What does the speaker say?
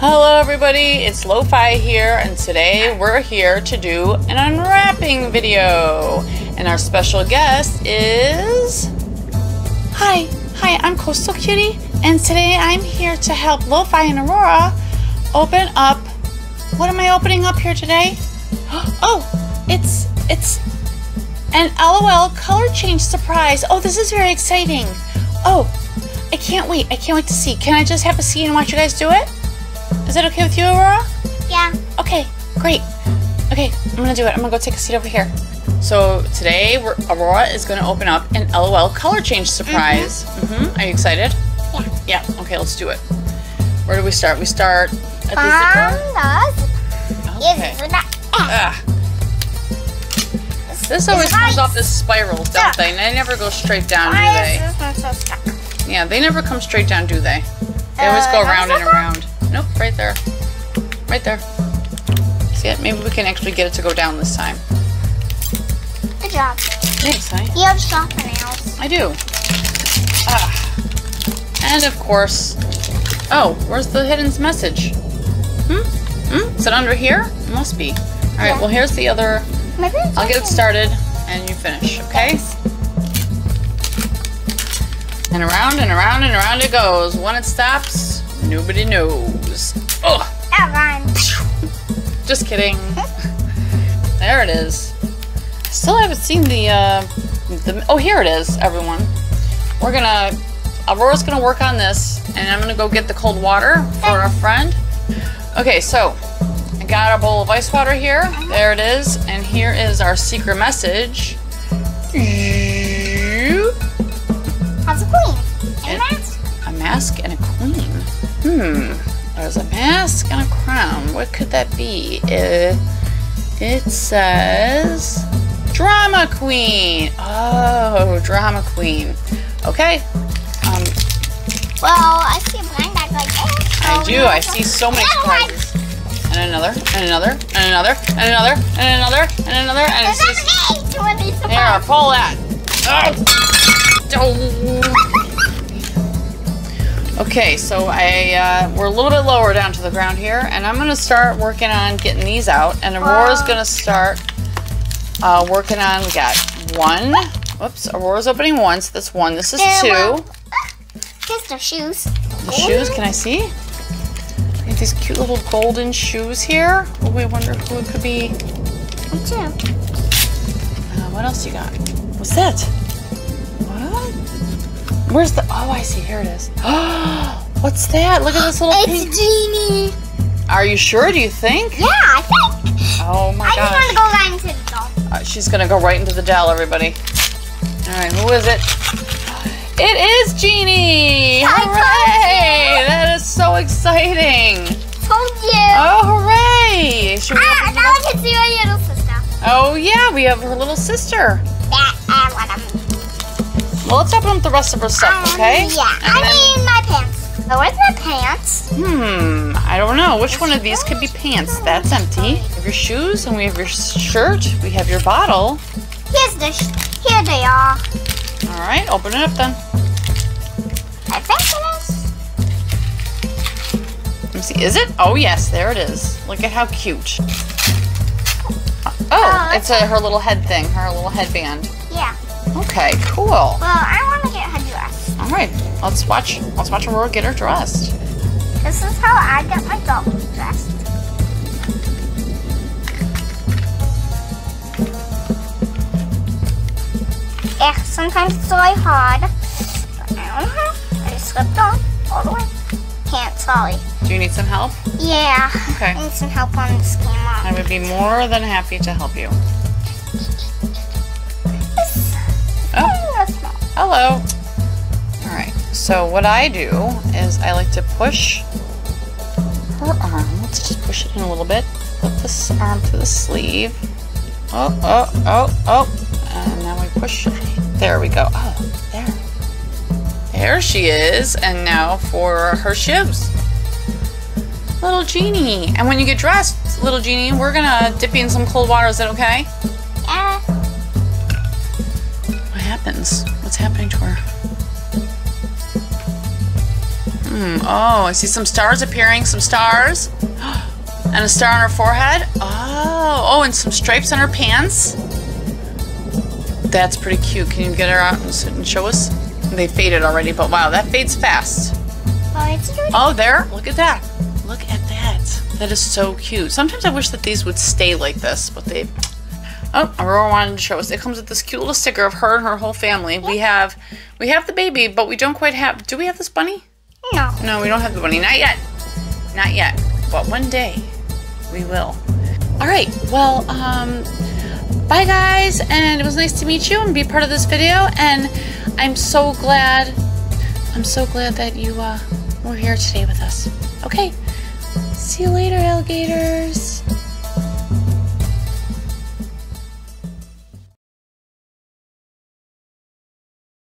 Hello everybody, it's Lo-Fi here and today we're here to do an unwrapping video. And our special guest is... Hi, hi, I'm Coastal Cutie and today I'm here to help Lo-Fi and Aurora open up... What am I opening up here today? Oh, it's, it's an LOL color change surprise. Oh, this is very exciting. Oh, I can't wait. I can't wait to see. Can I just have a seat and watch you guys do it? Is that okay with you, Aurora? Yeah. Okay, great. Okay, I'm gonna do it. I'm gonna go take a seat over here. So today, we're, Aurora is gonna open up an LOL color change surprise. Mm-hmm. Are you excited? Yeah. Yeah. Okay, let's do it. Where do we start? We start at the Um, zipper. Okay. is that Ah. This always nice. comes off this spiral, don't Yeah. they? They never go straight down, do they? is this one so stuck? Yeah, they never come straight down, do they? They always Uh, go around and around. Nope, right there. Right there. See it? Maybe we can actually get it to go down this time. Good job. Thanks, honey. You have sharper nails. I do. Ah. And of course. Oh, where's the hidden message? Hmm? Hmm? Is it under here? It must be. All right. Yeah. Well, here's the other. Maybe I'll get it started, and you finish. Okay? And around and around and around it goes. When it stops, nobody knows. Oh, just kidding. There it is. Still haven't seen the, uh, the, oh, here it is, everyone. We're gonna, Aurora's gonna work on this, and I'm gonna go get the cold water for our friend. Okay, so, I got a bowl of ice water here. There it is, and here is our secret message. Mask and a queen. Hmm. There's a mask and a crown. What could that be? Uh, it says drama queen. Oh, drama queen. Okay. Um, Well, I see a blind bag like this. I so do. I see so many surprises. And another, and another, and another, and another, and another, and another, and it's just an eight Here, pull that. Oh. Okay, so I uh, we're a little bit lower down to the ground here, and I'm gonna start working on getting these out. And Aurora's gonna start uh, working on. We got one. Whoops, Aurora's opening one. So that's one. This is two. Here's the shoes. The shoes. Can I see? We have these cute little golden shoes here. Oh, we wonder who it could be. Me too. Uh, what else you got? What's that? Where's the? Oh, I see. Here it is. What's that? Look at this little pink. It's Genie. Are you sure? Do you think? Yeah, I think. Oh my god. I just want to go right into the doll. Uh, she's gonna go right into the doll, everybody. All right, who is it? It is Genie! I Hooray! That is so exciting! Told you. Oh, hooray! Should we ah, now I can see my little sister. Oh yeah, we have her little sister. Well, let's open up the rest of her stuff, okay? Um, yeah. And I mean my pants. So where's my pants? Hmm, I don't know. Which one of these could be pants? That's empty. We have your shoes and we have your shirt. We have your bottle. Here's the. Sh- here they are. All right, open it up then. I think it is. Let me see. Is it? Oh, yes, there it is. Look at how cute. Oh, Oh, it's a, her little head thing, her little headband. Yeah. Okay, cool. Well, I want to get her dressed. All right, let's watch. Let's watch Aurora get her dressed. This is how I get my doll dressed. Yeah, sometimes it's really hard. But I don't know. I just slipped on all the way. Can't, sorry. Do you need some help? Yeah. Okay. I need some help on this game. I would be more than happy to help you. Hello. All right. So what I do is I like to push her arm. Let's just push it in a little bit. Put this arm to the sleeve. Oh, oh, oh, oh. And now we push. There we go. Oh, there. There she is. And now for her shivs. Little Genie. And when you get dressed, little Genie, we're gonna dip you in some cold water. Is that okay? Yeah. Happens? What's happening to her? Hmm. Oh, I see some stars appearing. Some stars. And a star on her forehead. Oh. Oh, and some stripes on her pants. That's pretty cute. Can you get her out and sit and show us? They faded already, but wow, that fades fast. Oh. Oh, there. Look at that. Look at that. That is so cute. Sometimes I wish that these would stay like this, but they. Oh, Aurora wanted to show us. It comes with this cute little sticker of her and her whole family. We have, we have the baby, but we don't quite have. Do we have this bunny? No. No, we don't have the bunny. Not yet. Not yet. But one day, we will. All right. Well, um, bye guys, and it was nice to meet you and be part of this video. And I'm so glad. I'm so glad that you uh, were here today with us. Okay. See you later, alligators.